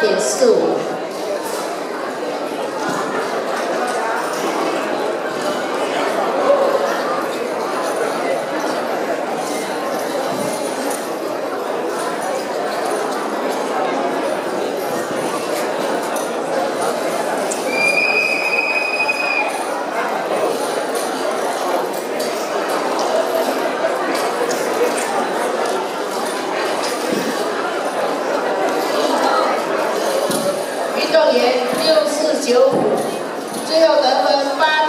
Catholic school. 最后得分八